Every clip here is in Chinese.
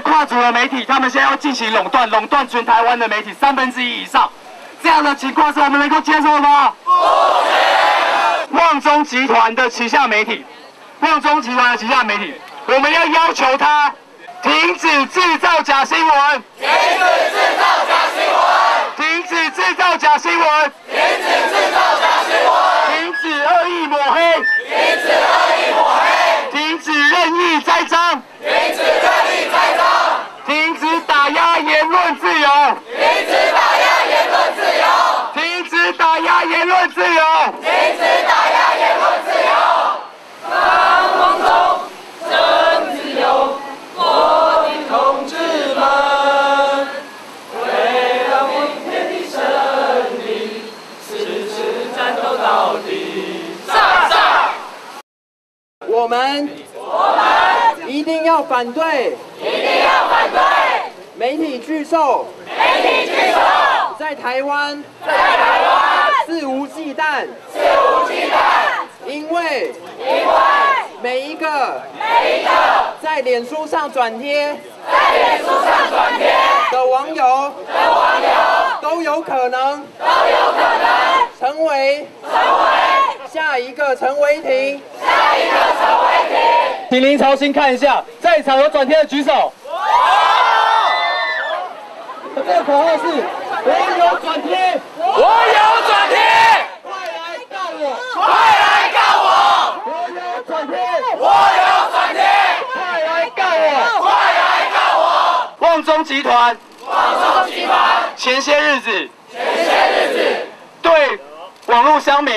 跨足的媒体，他们现在要进行垄断，垄断全台湾的媒体三分之一以上，这样的情况是我们能够接受的吗？不行。旺中集团的旗下媒体，旺中集团的旗下媒体，我们要要求他停止制造假新闻，停止制造假新闻，停止制造假新闻，停止制造假新闻，停止恶意抹黑，停止恶意抹黑，停止任意栽赃。停止打压言论自由！停止打压言论自由！停止打自由！停止打压言论自由！让王中真自由，我的同志们，为了明天的胜利，誓死战斗到底！上上！我们我们一定要反对。媒体巨兽，媒体巨兽，在台湾，在台湾肆无忌惮，肆无忌惮，因为，因为每一个，每一个在脸书上转贴，在脸书上转贴的网友，的网友，都有可能，都有可能成为，成为下一个陈伟霆，下一个陈伟霆。请林朝新看一下，在场有转贴的举手。这个口号是：我有转贴，我有快来告我！我有转贴，我有转贴，快来告我，快来告我！旺中集团，旺中集团！前些日子！前些日子！对网络乡民！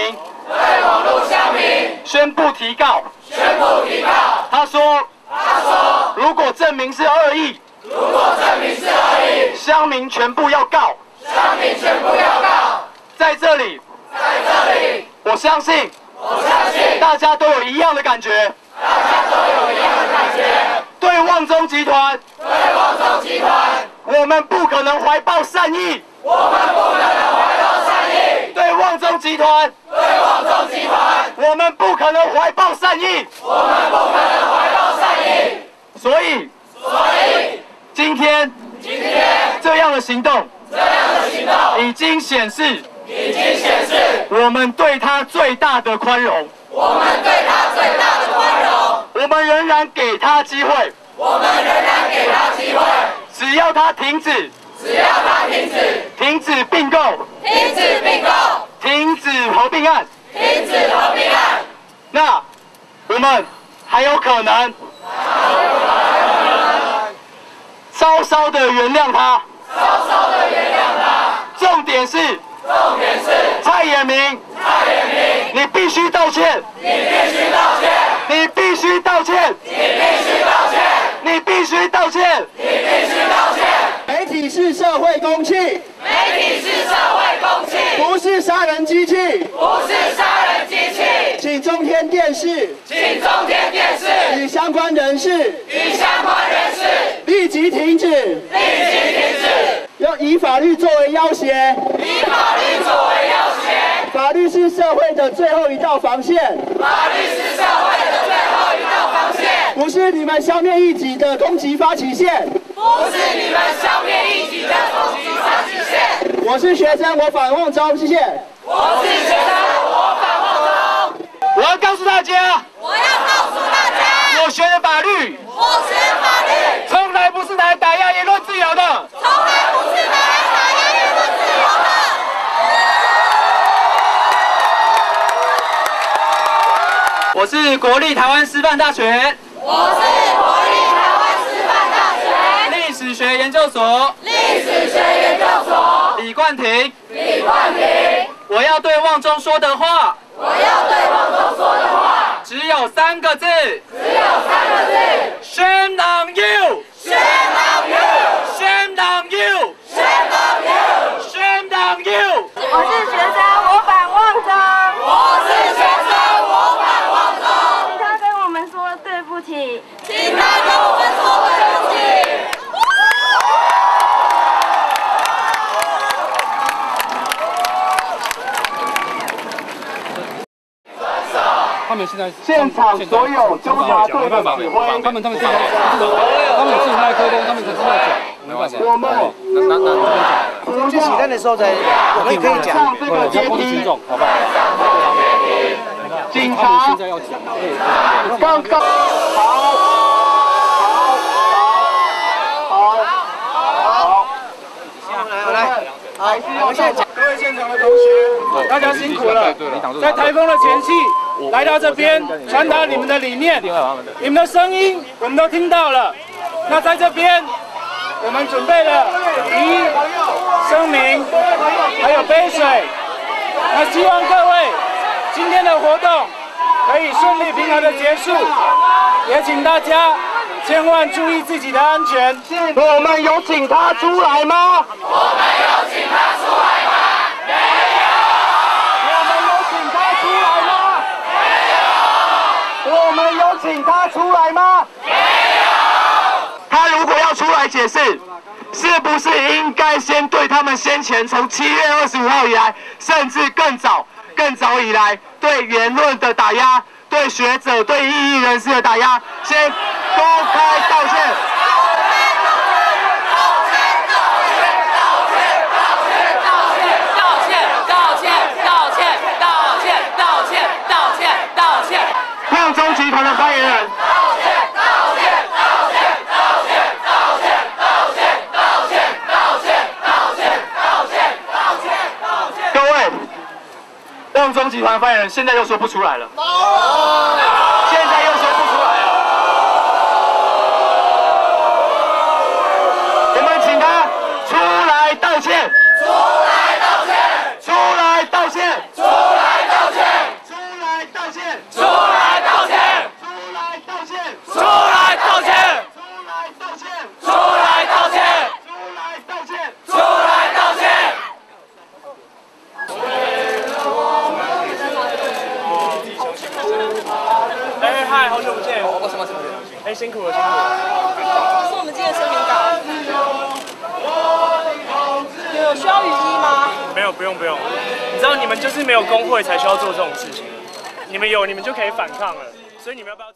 对网络乡民！宣布提告，宣布提告，他说，他说！如果证明是恶意，如果证明是恶意，乡民全部要告。乡民全部要告。在这里，在这里，我相信我相信大家都有一样的感觉，大家都有一样的感觉。对旺中集团，对旺中集团，我们不可能怀抱善意；我们不可能怀抱善意。对旺中集团，对旺中集团，我们不可能怀抱善意。我们不可能怀抱善意。所以，所以今天今天这样的行动这样的行动已经显示已经显示，我们对他最大的宽容。我们对他最大的宽容。我们仍然给他机会，我们仍然给他机会，只要他停止，只要他停止。停止并购，停止并购，停止合并案，停止合并案，那我们还有可能。稍稍的原谅他。稍稍的原谅他。重点是重点是蔡衍明，蔡衍明，你必须道歉，你必须道歉，你必须道歉，你必须道歉，你必须道歉。你必须道歉。媒体是社会公器，媒体是社会公器，不是杀人机器，不是杀人机器。请中天电视。请中天电视。与相关人士。与相关人士。立即停止，立即停止，要以法律作为要挟。以法律作为要挟。法律是社会的最后一道防线，法律是社会的最后一道防线，不是你们消灭异己的攻击发起线。不是你们消灭异己的攻击发起线。我是学生，我反望中，谢谢。我是学生，我反望中。我要告诉大家，我要告诉大家，我学的法律我学法律我是国立台湾师范大学。我是国立台湾师范大学。历史学研究所。历史学研究所。李冠廷。李冠廷。我要对旺中说的话。我要对望中说的话。只有三个字。只有三个字。：Shame on you!：Shame on you! Shame on you! Shame on you! Shame on you! 我是学生，我反望中，我是学生，我反望中，请他跟我们说对不起。请他跟我们说对不起。他们现在现场所有纠察队的指挥，他们他们自己他们自己麦克风，他们可是在讲，没办法。我们那那那去洗蛋的时候才，我们可以讲。上这个阶不是群梯，众，好不好？警察现在要讲，刚刚好，好，好，好，来，好，我们现在讲。各位现场的同学，大家辛苦了，在台风的前夕来到这边，传达你们的理念，你们的声音我们都听到了。那在这边，我们准备了一声明，还有杯水。那希望各位今天的活动可以顺利平安的结束，也请大家千万注意自己的安全。我们有请他出来吗？我们有请他出来吗？没有。他如果要出来解释，是不是应该先对他们先前从七月二十五号以来，甚至更早、更早以来对言论的打压、对学者、对异议人士的打压，先公开道歉？道歉，道歉，道歉，道歉，道歉，道歉，道歉。旺中集团的发言人。各位，旺中集团发言人现在又说不出来了，辛苦了，辛苦了。这是我们今天的声明稿。有需要雨衣吗？没有，不用不用。你知道你们就是没有工会才需要做这种事情，你们有你们就可以反抗了，所以你们要不要？